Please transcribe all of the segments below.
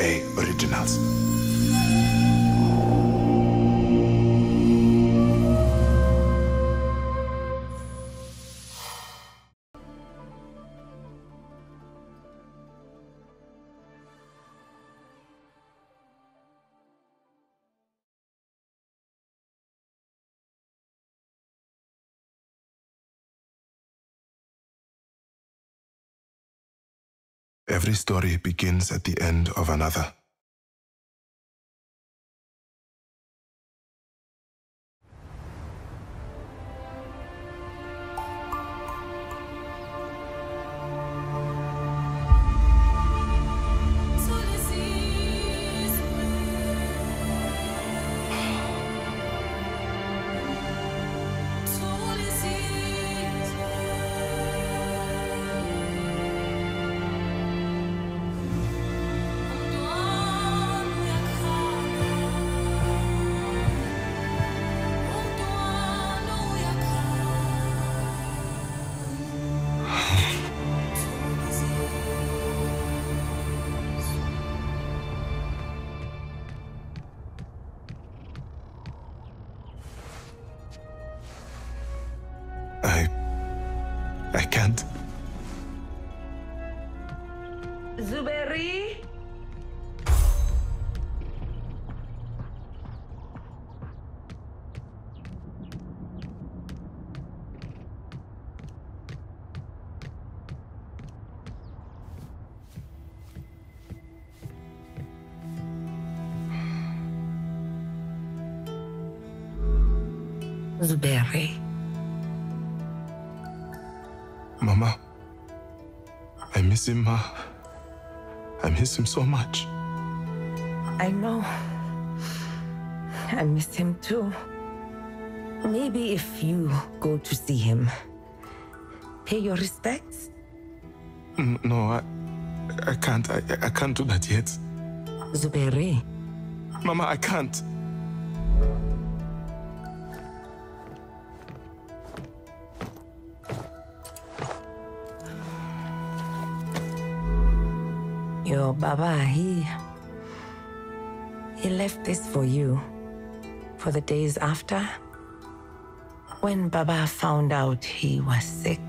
EA Originals. Every story begins at the end of another. Zuberi. Mama. I miss him, Ma. I miss him so much. I know. I miss him too. Maybe if you go to see him, pay your respects. No, I. I can't. I, I can't do that yet. Zuberi, Mama, I can't. Baba, he. He left this for you. For the days after. When Baba found out he was sick,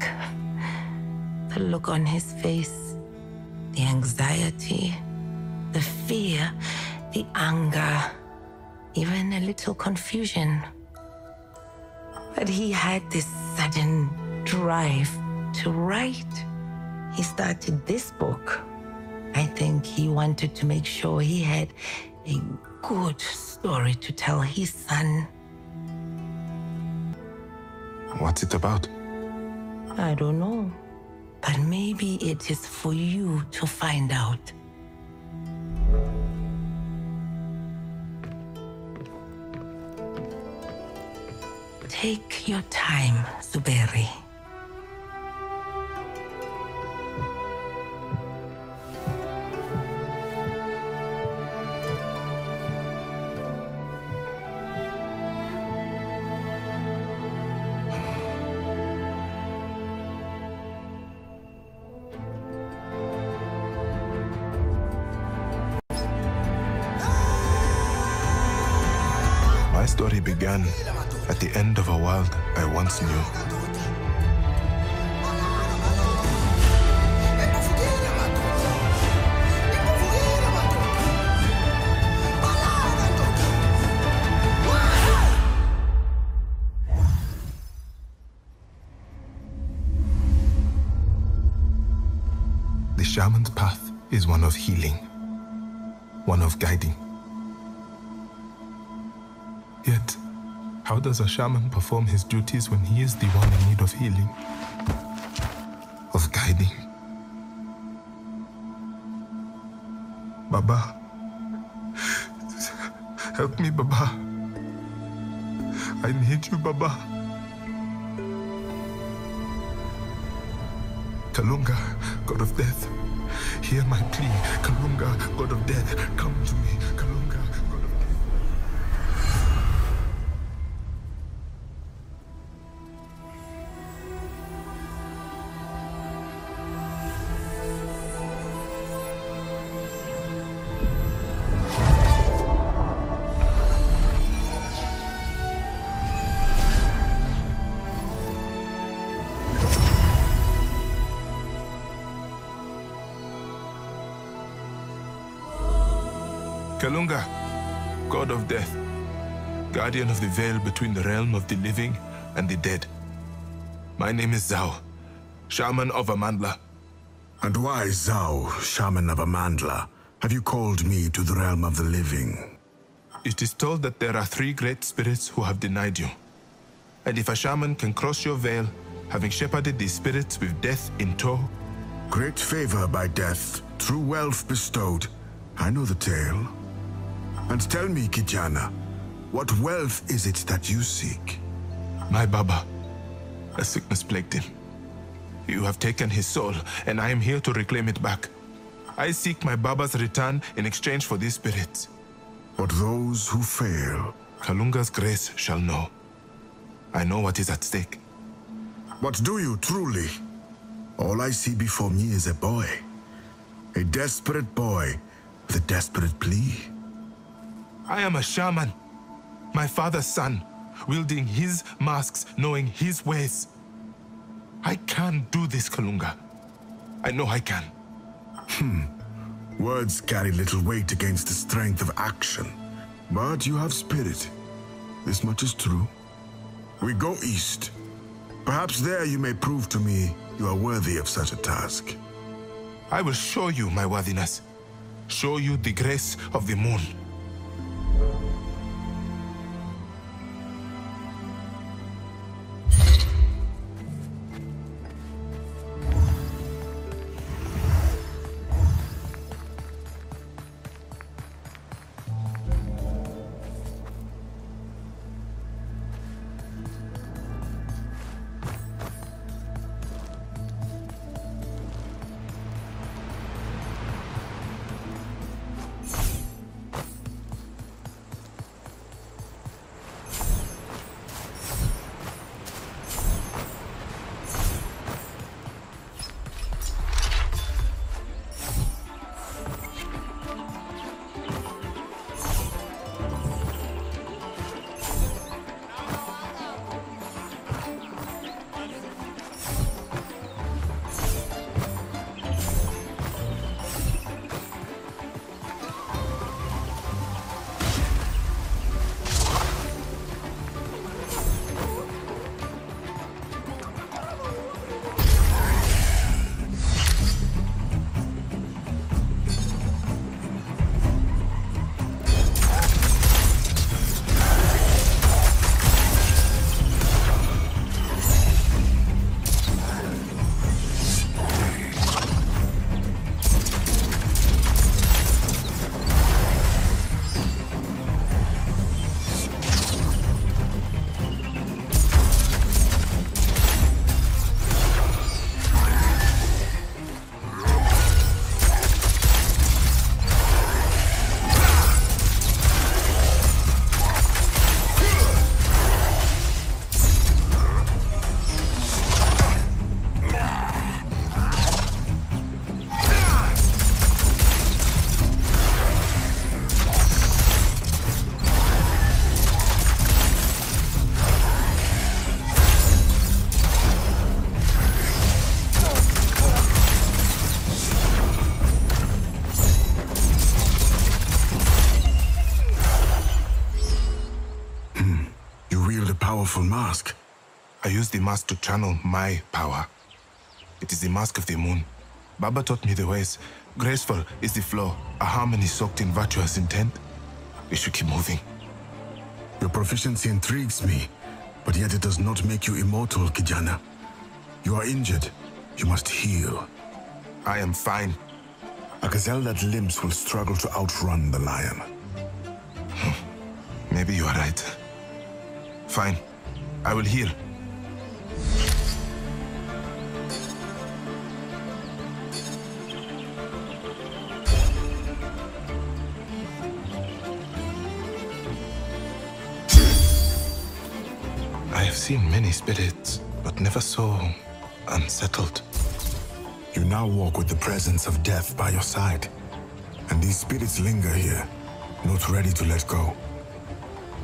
the look on his face, the anxiety, the fear, the anger, even a little confusion. But he had this sudden drive to write. He started this book. I think he wanted to make sure he had a good story to tell his son. What's it about? I don't know. But maybe it is for you to find out. Take your time, Zuberi. Story began at the end of a world I once knew. The shaman's path is one of healing, one of guiding. Does a shaman perform his duties when he is the one in need of healing? Of guiding? Baba. Help me, Baba. I need you, Baba. Kalunga, God of death, hear my plea. Kalunga, God of death, come to me. Kalunga, god of death, guardian of the veil between the realm of the living and the dead. My name is Zau, shaman of Amandla. And why, Zau, shaman of Amandla, have you called me to the realm of the living? It is told that there are three great spirits who have denied you. And if a shaman can cross your veil, having shepherded these spirits with death in tow, Great favor by death, true wealth bestowed. I know the tale. And tell me, Kijana, what wealth is it that you seek? my Baba, a sickness plagued him. You have taken his soul, and I am here to reclaim it back. I seek my Baba's return in exchange for these spirits. But those who fail, Kalunga's grace shall know. I know what is at stake. But do you truly? All I see before me is a boy. A desperate boy with a desperate plea. I am a shaman, my father's son, wielding his masks, knowing his ways. I can do this, Kalunga. I know I can. Hmm. Words carry little weight against the strength of action. But you have spirit. This much is true. We go east. Perhaps there you may prove to me you are worthy of such a task. I will show you my worthiness. Show you the grace of the moon. You wield a powerful mask. I use the mask to channel my power. It is the mask of the moon. Baba taught me the ways. Graceful is the flow, a harmony soaked in virtuous intent. We should keep moving. Your proficiency intrigues me, but yet it does not make you immortal, Kijana. You are injured. You must heal. I am fine. A gazelle that limps will struggle to outrun the lion. Hm. Maybe you are right. Fine. I will heal. I have seen many spirits, but never so unsettled. You now walk with the presence of death by your side. And these spirits linger here, not ready to let go.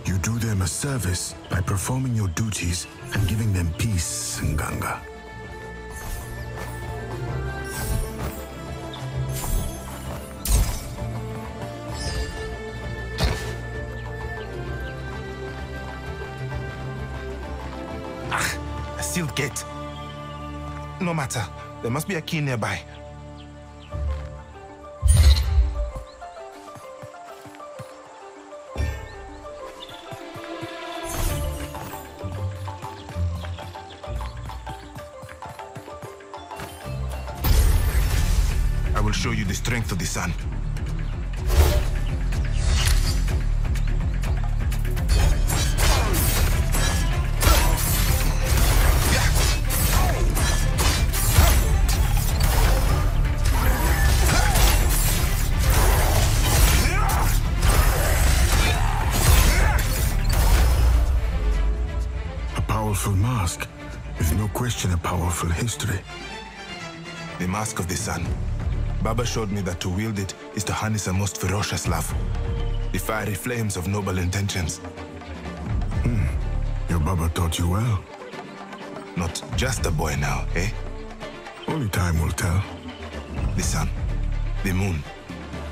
You do them a service by performing your duties and giving them peace, Nganga. Ah, a sealed gate. No matter, there must be a key nearby. Strength of the sun. A powerful mask, with no question a powerful history. The Mask of the Sun. Baba showed me that to wield it is to harness a most ferocious love. The fiery flames of noble intentions. Your Baba taught you well. Not just a boy now, eh? Only time will tell. The sun. The moon.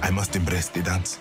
I must embrace the dance.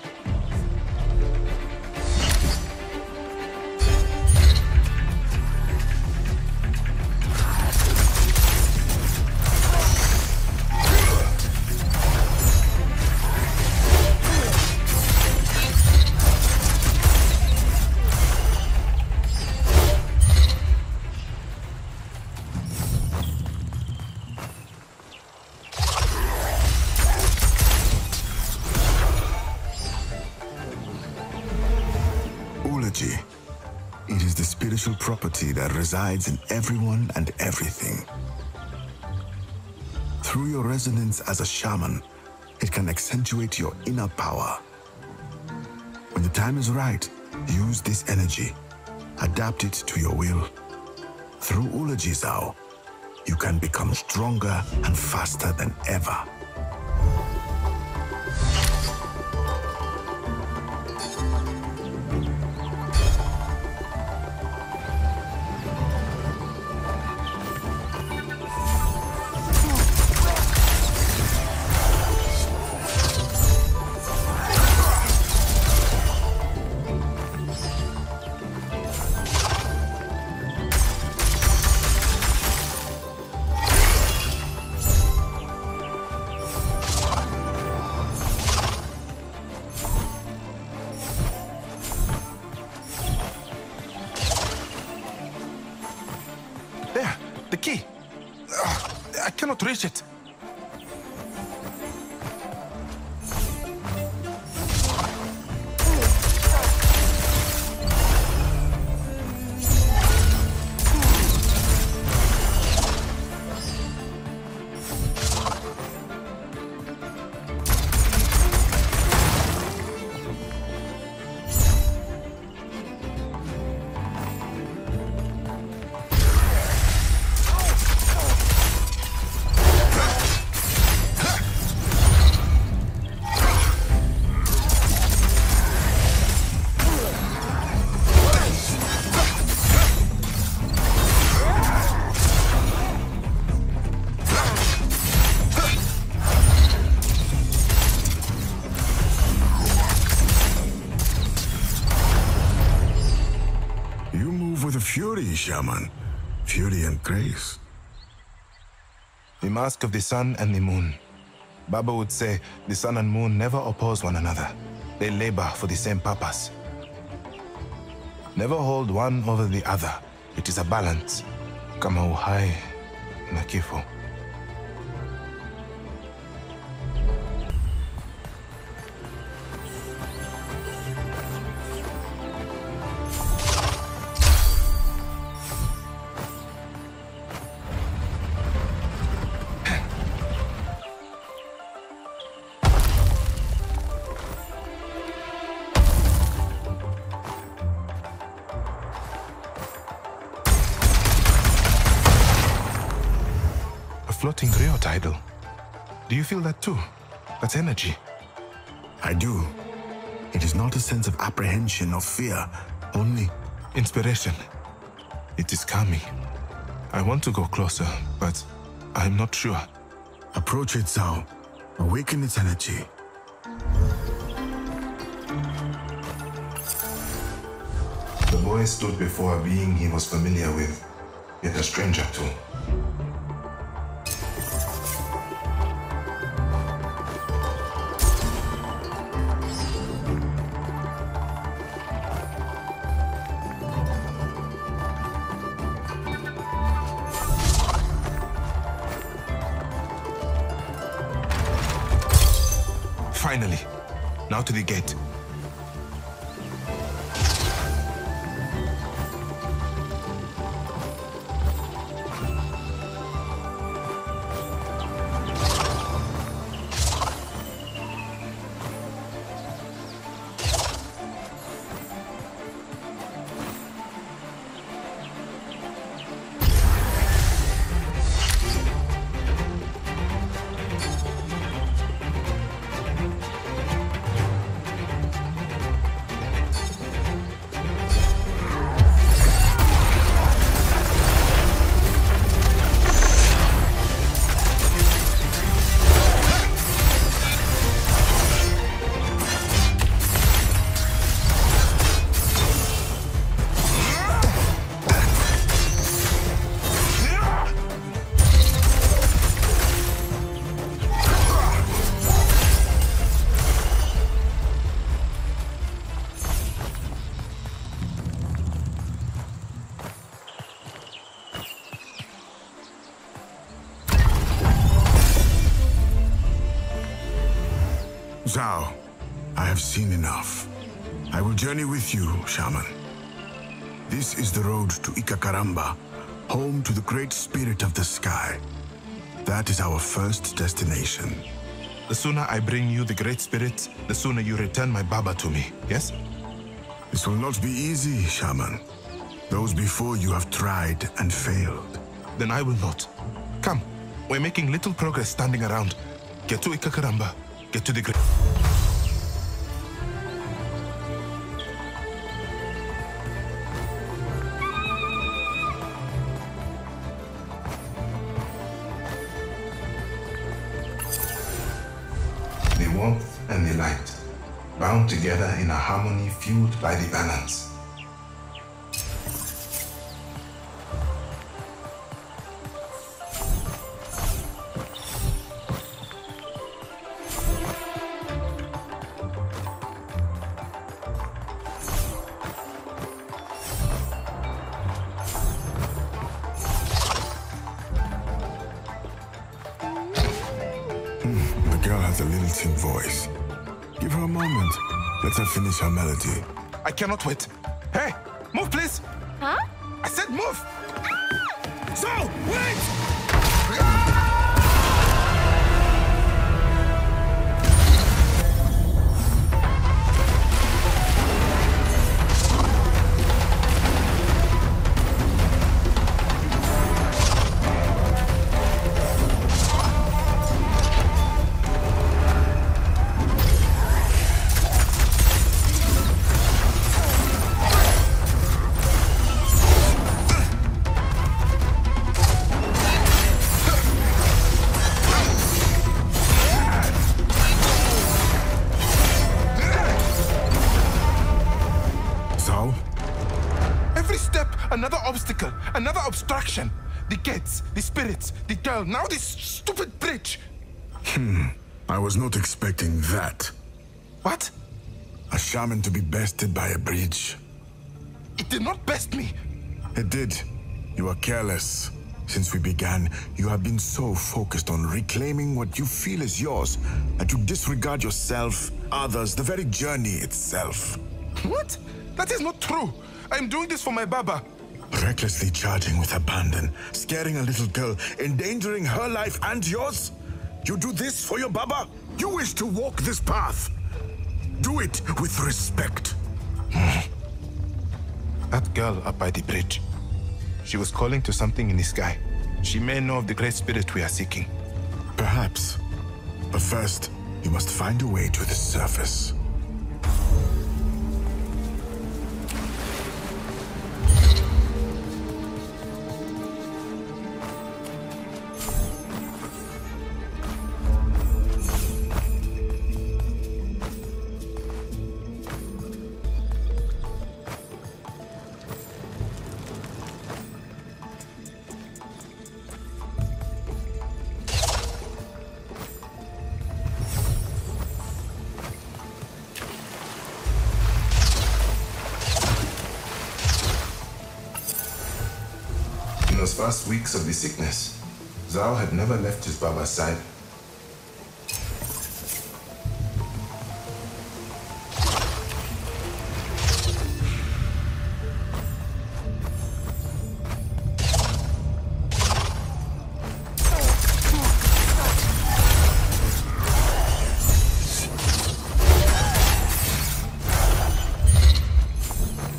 Resides in everyone and everything. Through your resonance as a shaman, it can accentuate your inner power. When the time is right, use this energy. Adapt it to your will. Through Ulogi Zau, you can become stronger and faster than ever. Shaman. Fury and grace. The mask of the sun and the moon. Baba would say the sun and moon never oppose one another. They labor for the same purpose. Never hold one over the other. It is a balance. Kama uhai na kifo. Floating Riot idol. Do you feel that too? That's energy. I do. It is not a sense of apprehension or fear, only Inspiration. It is calming. I want to go closer, but I'm not sure. approach it, Zau. Awaken its energy. The boy stood before a being he was familiar with. yet a stranger too. To the gate. Journey with you, shaman. This is the road to Ikakaramba, home to the great spirit of the sky. That is our first destination. The sooner I bring you the Great Spirit, the sooner you return my Baba to me, yes? This will not be easy, shaman. Those before you have tried and failed. Then I will not. Come, we're making little progress standing around. Get to Ikakaramba. Get to the Great... in a harmony fueled by the balance. Hmm, the girl has a lilting voice. Give her a moment. Let her finish her melody. I cannot wait. Hey, move please. Huh? I said move. Ah! So, wait! Zau? To be bested by a bridge. It did not best me. It did. You are careless. Since we began, you have been so focused on reclaiming what you feel is yours that you disregard yourself, others, the very journey itself. What? That is not true. I am doing this for my Baba. Recklessly charging with abandon, scaring a little girl, endangering her life and yours? You do this for your Baba? You wish to walk this path? Do it with respect. Hmm. That girl up by the bridge. She was calling to something in the sky. She may know of the great spirit we are seeking. Perhaps. But first, you must find a way to the surface. Those first weeks of the sickness, Zau had never left his Baba's side.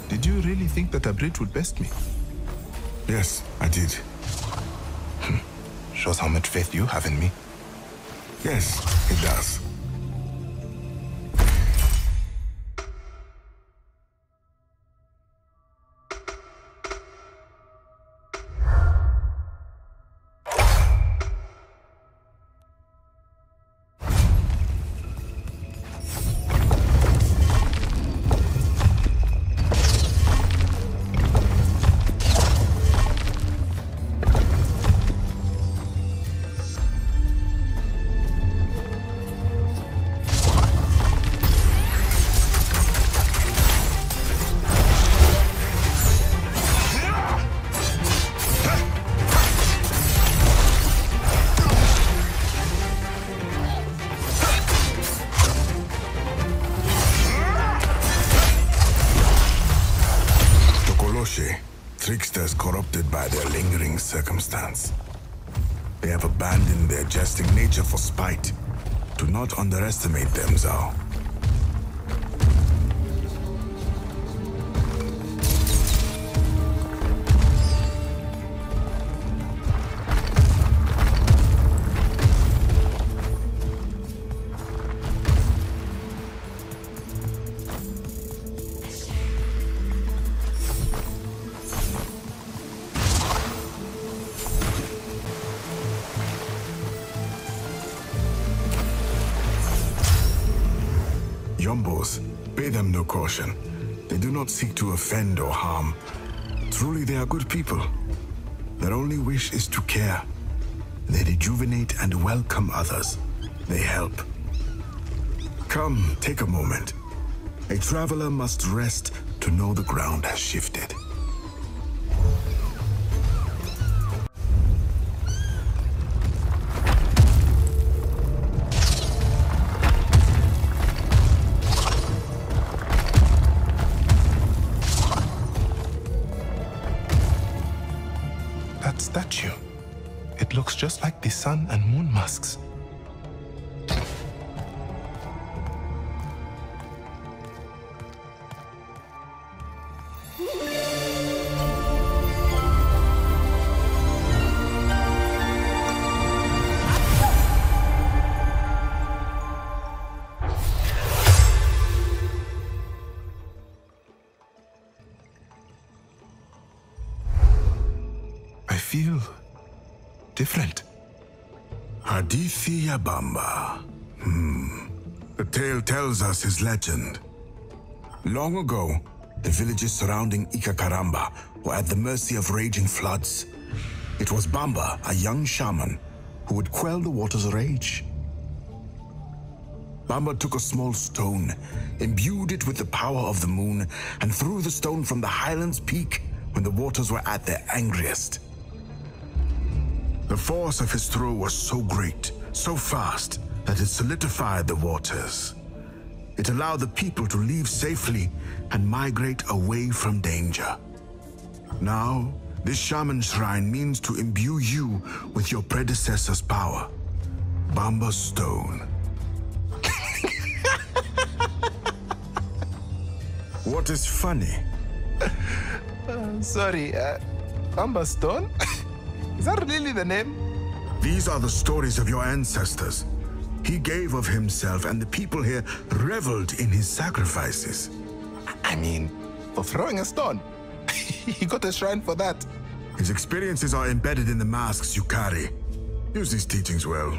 Did you really think that a Abrit would best me? Yes, I did. Hmm. Shows how much faith you have in me. Yes, it does. Circumstance. They have abandoned their jesting nature for spite. Do not underestimate them, Zau. Offend or harm. Truly, they are good people. Their only wish is to care. They rejuvenate and welcome others. They help. Come, take a moment. A traveler must rest to know the ground has shifted. Different. Hadithi Yabamba. Hmm. The tale tells us his legend. Long ago, the villages surrounding Ikakaramba were at the mercy of raging floods. It was Bamba, a young shaman, who would quell the water's rage. Bamba took a small stone, imbued it with the power of the moon, and threw the stone from the highland's peak when the waters were at their angriest. The force of his throw was so great, so fast, that it solidified the waters. It allowed the people to leave safely and migrate away from danger. Now, this shaman shrine means to imbue you with your predecessor's power. Bamba Stone. what is funny? Sorry, uh, Amber Stone? Is that really the name? These are the stories of your ancestors. He gave of himself, and the people here reveled in his sacrifices. I mean, for throwing a stone. he got a shrine for that. His experiences are embedded in the masks you carry. Use these teachings well.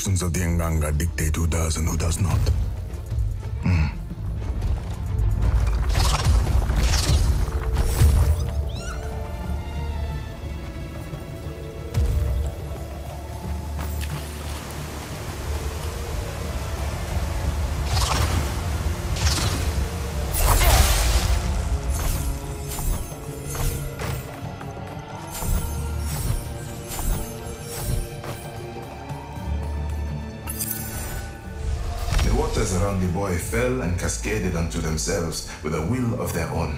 Actions of the Nganga dictate who does and who does not. Waters around the boy fell and cascaded unto themselves with a will of their own.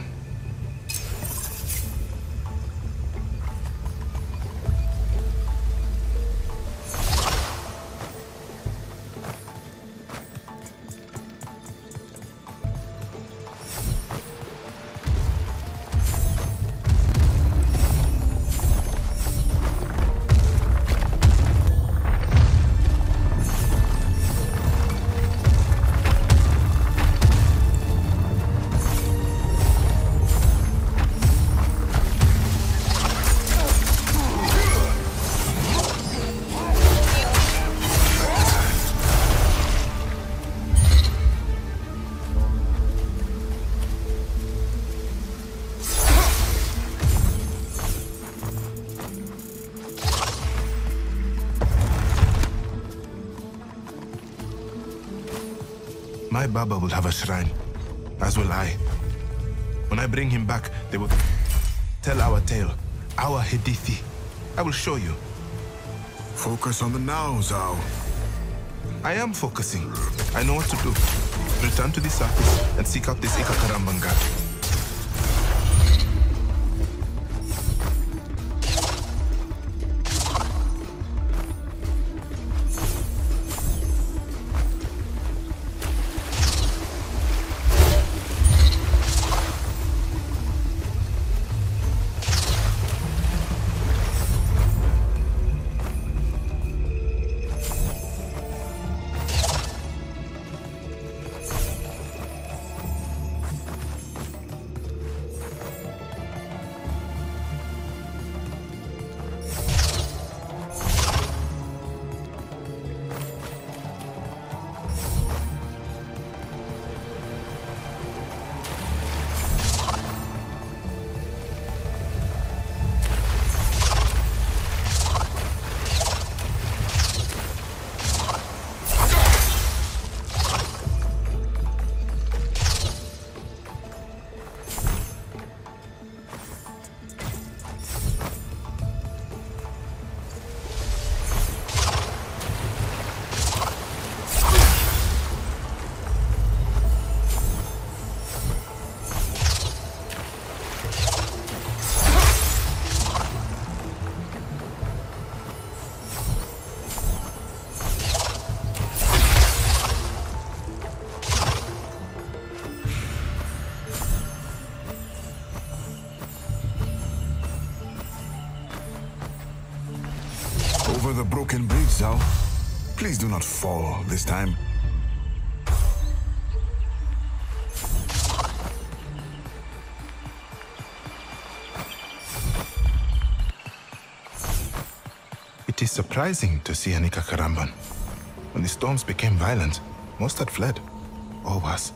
Baba will have a shrine, as will I. When I bring him back, they will tell our tale, our Hadithi. I will show you. Focus on the now, Zau. I am focusing. I know what to do. Return to the surface and seek out this Ikakarambanga. This time. It is surprising to see Anika Karamban. When the storms became violent, most had fled. Or worse.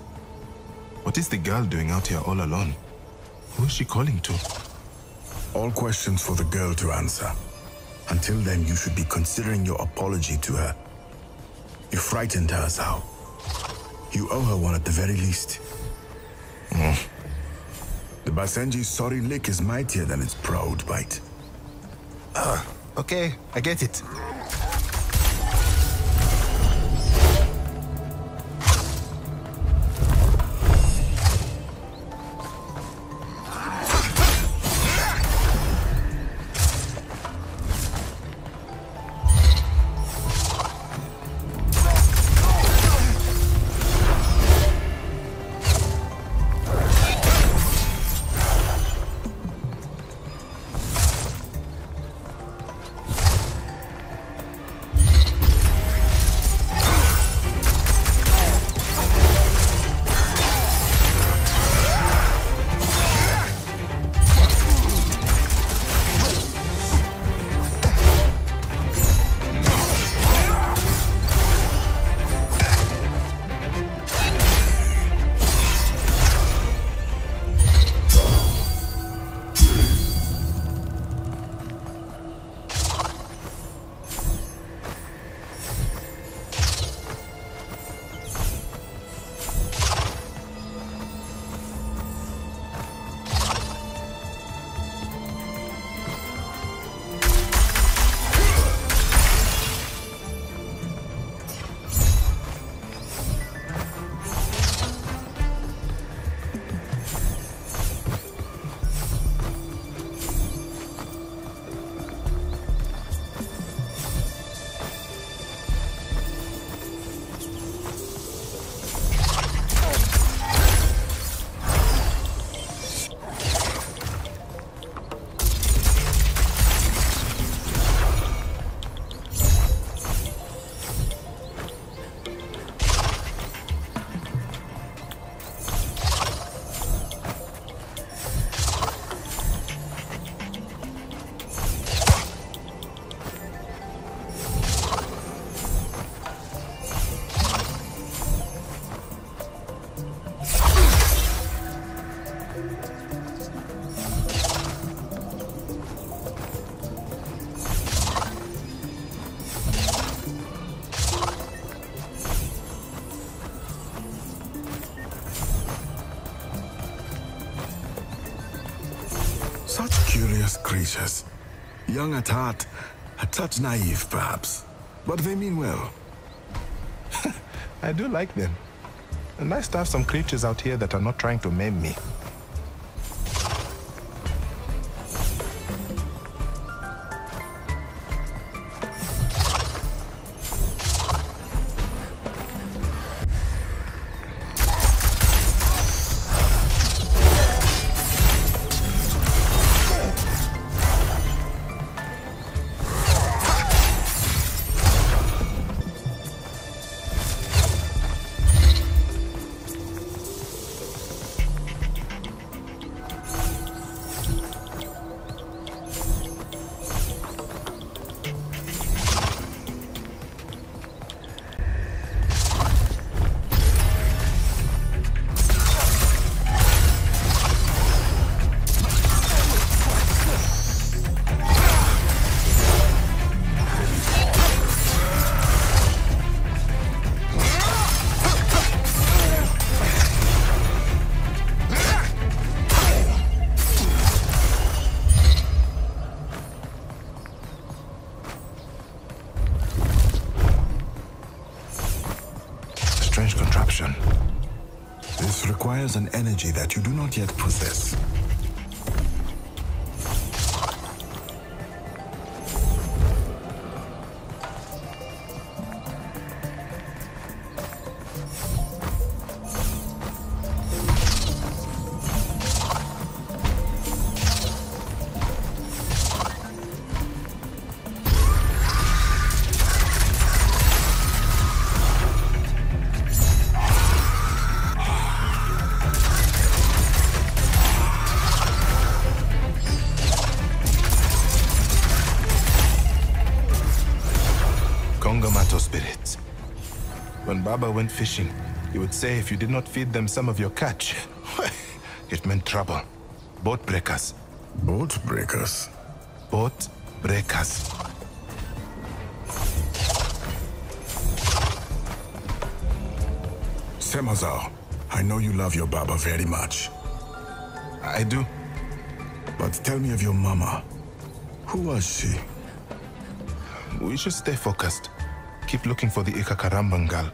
What is the girl doing out here all alone? Who is she calling to? All questions for the girl to answer. Until then, you should be considering your apology to her. You frightened her, Zau. You owe her one at the very least. Mm. The Basenji's sorry lick is mightier than its proud bite. Ah, okay, I get it. Creatures. Young at heart, a touch naive perhaps, but they mean well. I do like them. Nice to have some creatures out here that are not trying to maim me. Requires an energy that you do not yet possess. Went fishing, he would say if you did not feed them some of your catch, it meant trouble. Boat breakers. Boat breakers. Boat breakers. Semazao, I know you love your Baba very much. I do. But tell me of your mama. Who was she? We should stay focused. Keep looking for the Ikakarambangal.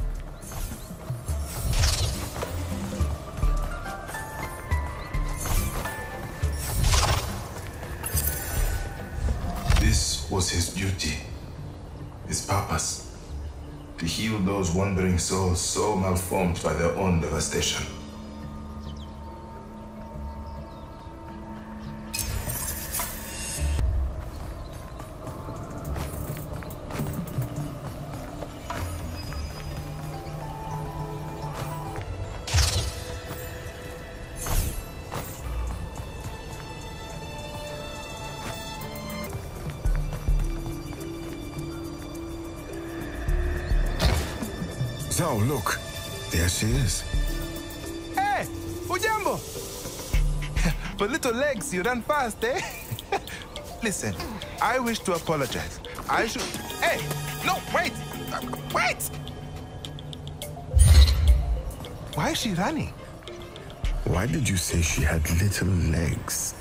Duty, his purpose. To heal those wandering souls so malformed by their own devastation. Zau, look. There she is. Hey, Ujambo! For little legs, you run fast, eh? Listen, I wish to apologize. I should. Hey, no, wait! Uh, Wait! Why is she running? Why did you say she had little legs?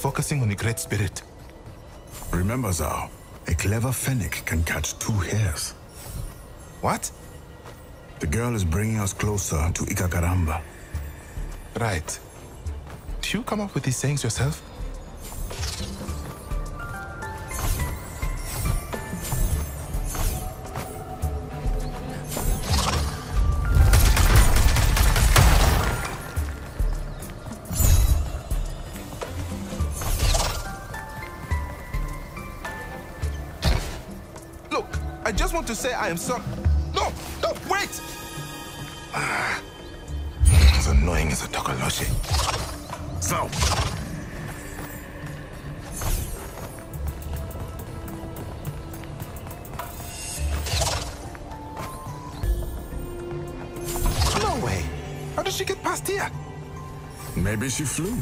Focusing on the Great Spirit. Remember, Zau, a clever fennec can catch two hares. What? The girl is bringing us closer to Ikakaramba. Right. Do you come up with these sayings yourself? to say I am sorry. No, no, wait! Ah, as annoying as a Tokoloshe. So, How did she get past here? Maybe she flew.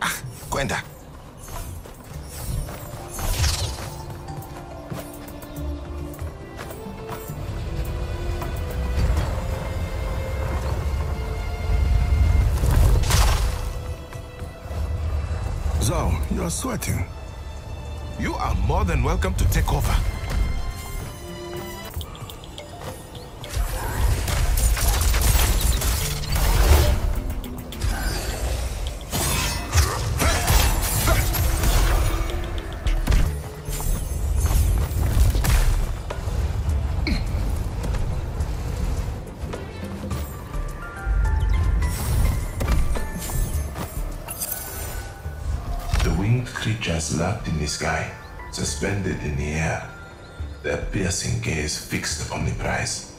Ah, Gwenda, You're sweating. You are more than welcome to take over. The sky, suspended in the air, their piercing gaze fixed upon the prize.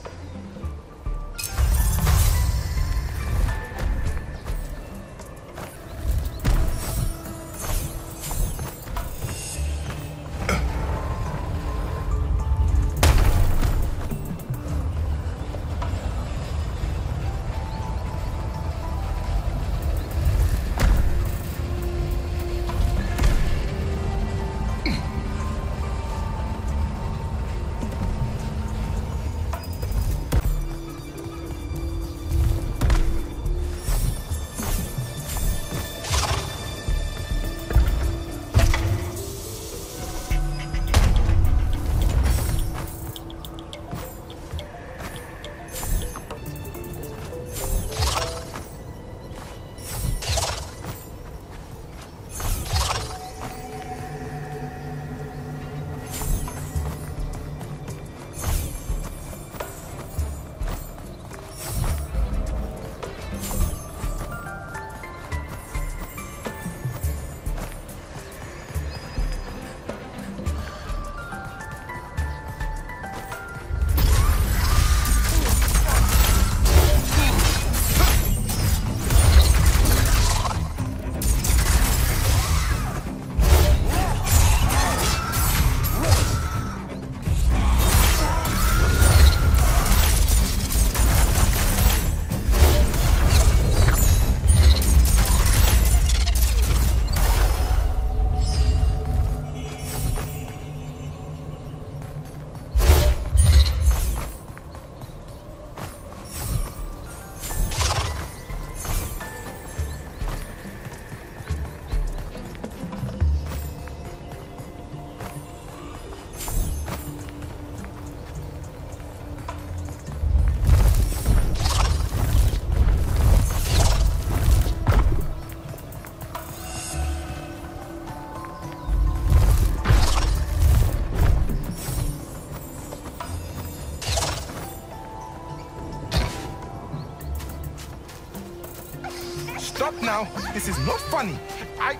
This is not funny. I.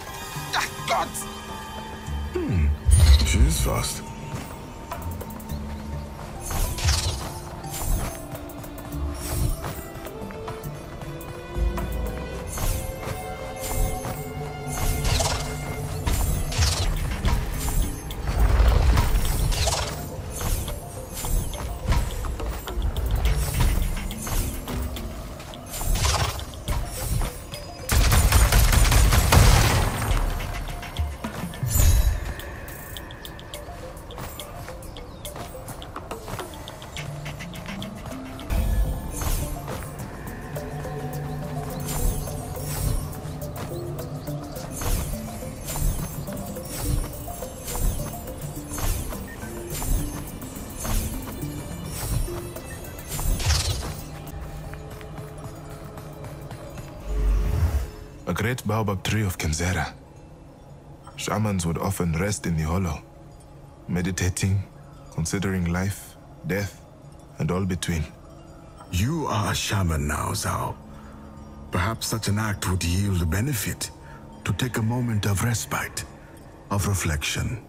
God. She is fast. Great baobab tree of Kenzera. Shamans would often rest in the hollow, meditating, considering life, death, and all between. You are a shaman now, Zau. Perhaps such an act would yield benefit to take a moment of respite, of reflection.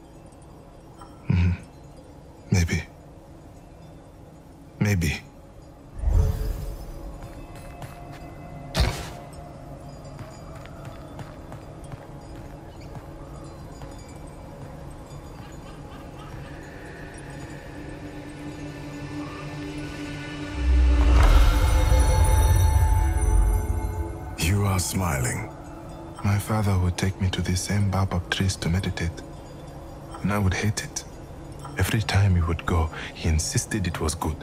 Same baobab trees to meditate. And I would hate it. Every time he would go, he insisted it was good.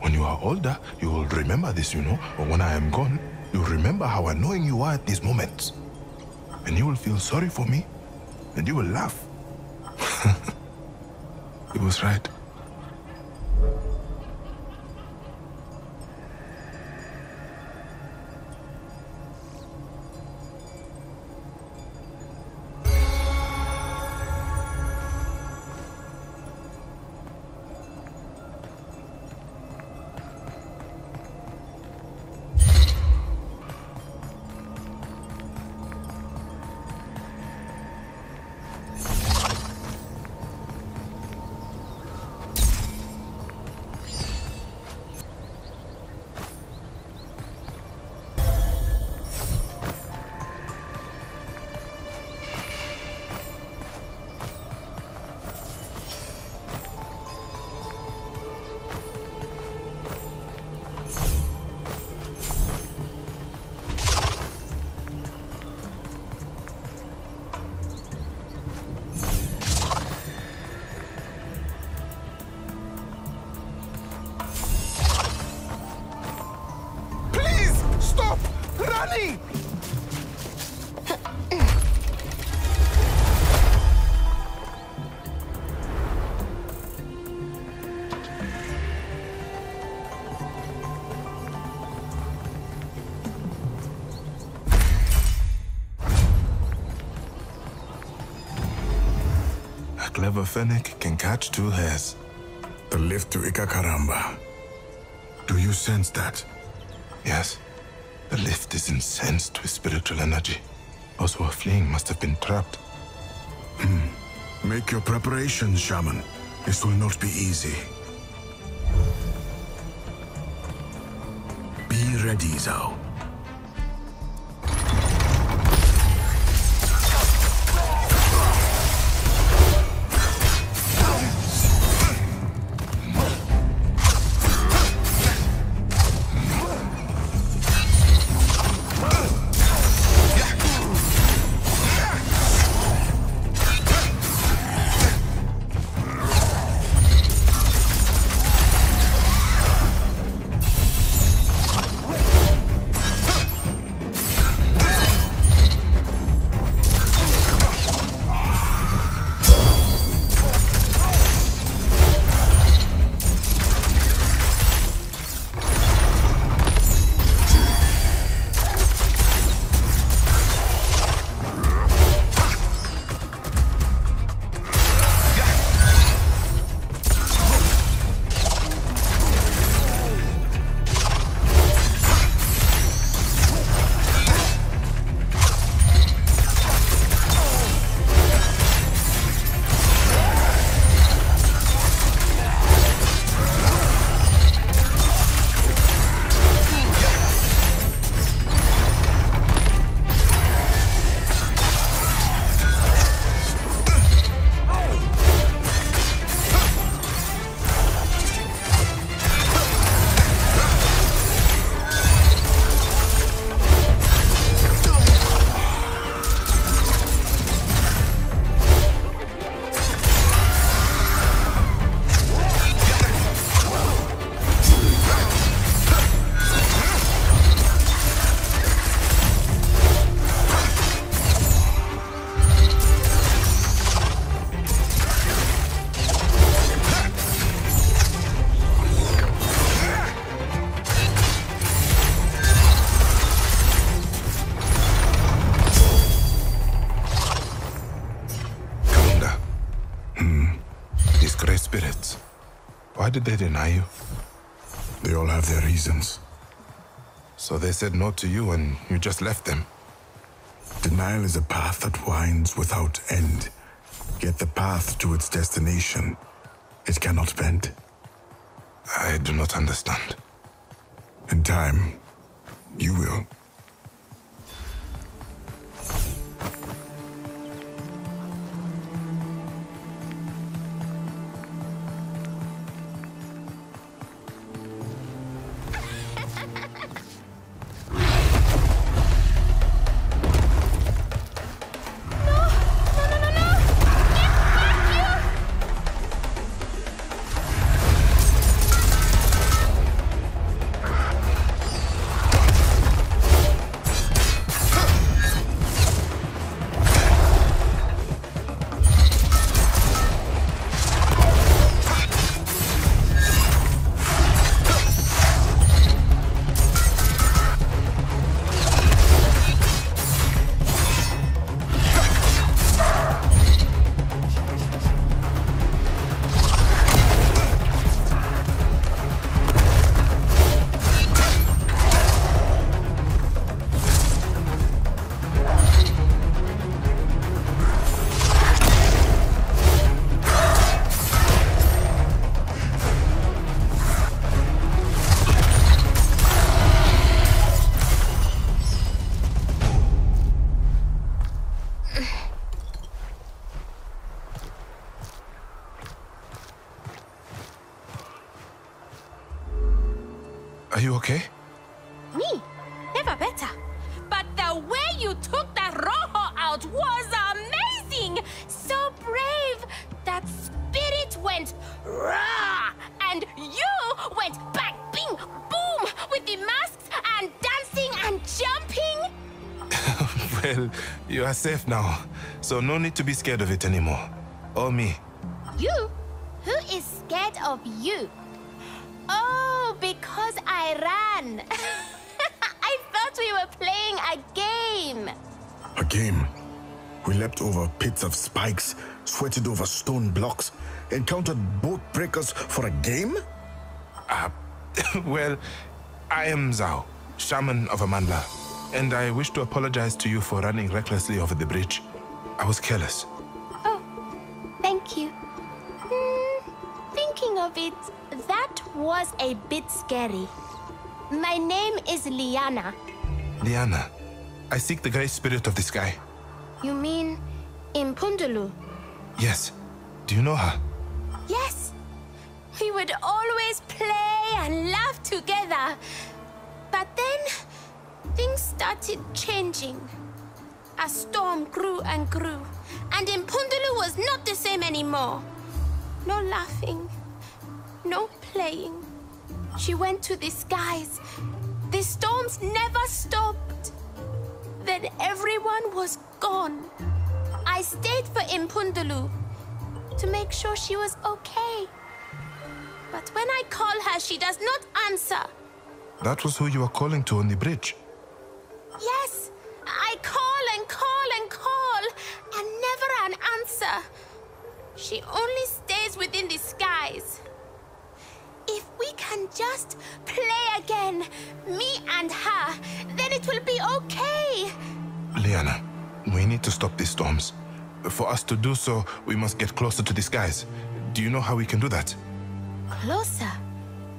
When you are older, you will remember this, you know. But when I am gone, you'll remember how annoying you are at these moments. And you will feel sorry for me, and you will laugh. he was right. A fennec can catch two hares. The lift to Ikakaramba. Do you sense that? Yes, the lift is incensed with spiritual energy. Those who are fleeing must have been trapped. Hmm. Make your preparations, Shaman. This will not be easy. Be ready, Zau. Why did they deny you? They all have their reasons. So they said no to you and you just left them. Denial is a path that winds without end. Yet the path to its destination, it cannot bend. I do not understand. In time, you will. Are safe now, so no need to be scared of it anymore. Or me. You? Who is scared of you? Oh, because I ran. I thought we were playing a game. A game. We leapt over pits of spikes, sweated over stone blocks, encountered boat breakers for a game? Ah, well, I am Zau, shaman of Amanla, and I wish to apologize to you for running recklessly over the bridge. I was careless. Oh, thank you. Hmm, thinking of it, that was a bit scary. My name is Liana. Liana, I seek the great spirit of the sky. You mean Impundulu? Yes. Do you know her? Yes. We would always play and laugh together. Started changing. A storm grew and grew, and Impundulu was not the same anymore. No laughing, no playing. She went to the skies. The storms never stopped. Then everyone was gone. I stayed for Impundulu to make sure she was okay. But when I call her, she does not answer. That was who you were calling to on the bridge. Yes, I call and call and call, and never an answer. She only stays within the skies. If we can just play again, me and her, then it will be okay. Liana, we need to stop these storms. For us to do so, we must get closer to the skies. Do you know how we can do that? Closer?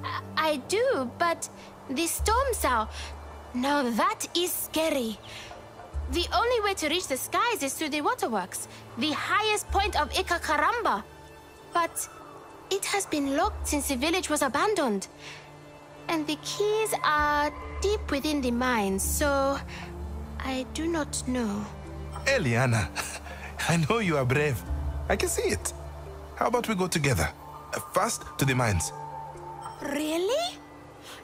I, I do, but the storms are. Now that is scary. The only way to reach the skies is through the waterworks, the highest point of Ikakaramba. But it has been locked since the village was abandoned. And the keys are deep within the mines, so I do not know. Eliana, I know you are brave. I can see it. How about we go together? First to the mines. Really?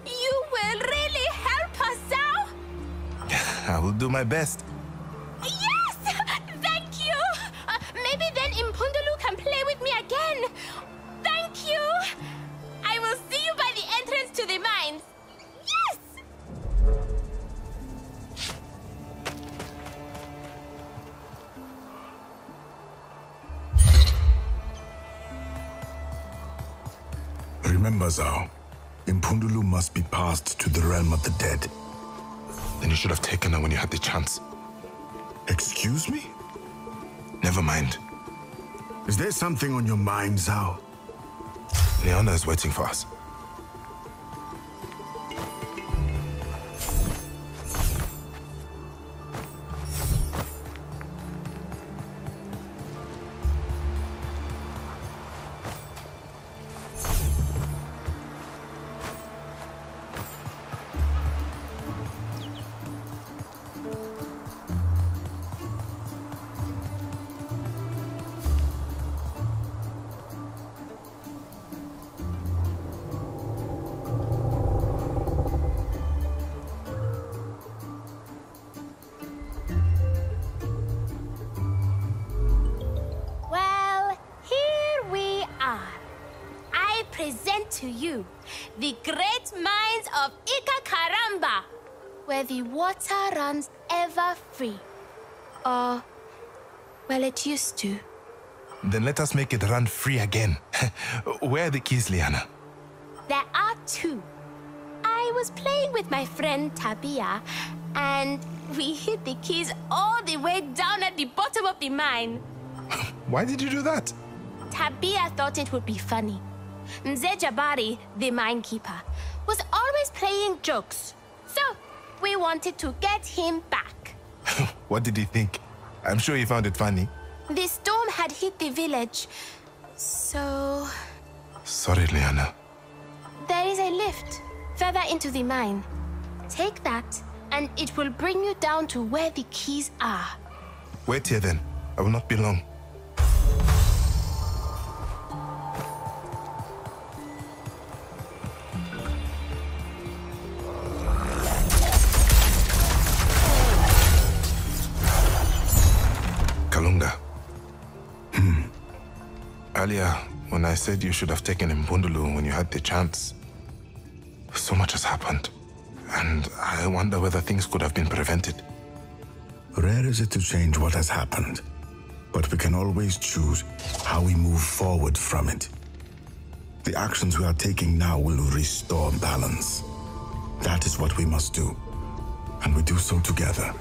You will really help us out? I will do my best. Yes! Thank you! Uh, maybe then Impundulu can play with me again. Thank you! I will see you by the entrance to the mines. Yes! Remember, Zau, Impundulu must be passed to the realm of the dead. Then you should have taken her when you had the chance. Excuse me? Never mind. Is there something on your mind, Zau? Leona is waiting for us. Let us make it run free again. Where are the keys, Liana? There are two. I was playing with my friend Tabia, and we hid the keys all the way down at the bottom of the mine. Why did you do that? Tabia thought it would be funny. Jabari, the minekeeper, was always playing jokes. So, we wanted to get him back. What did he think? I'm sure he found it funny. The village. So, Sorry, Liana. there is a lift further into the mine. Take that and it will bring you down to where the keys are. Wait here then. I will not be long. Earlier, when I said you should have taken Impundulu when you had the chance, so much has happened. And I wonder whether things could have been prevented. Rare is it to change what has happened, but we can always choose how we move forward from it. The actions we are taking now will restore balance. That is what we must do, and we do so together.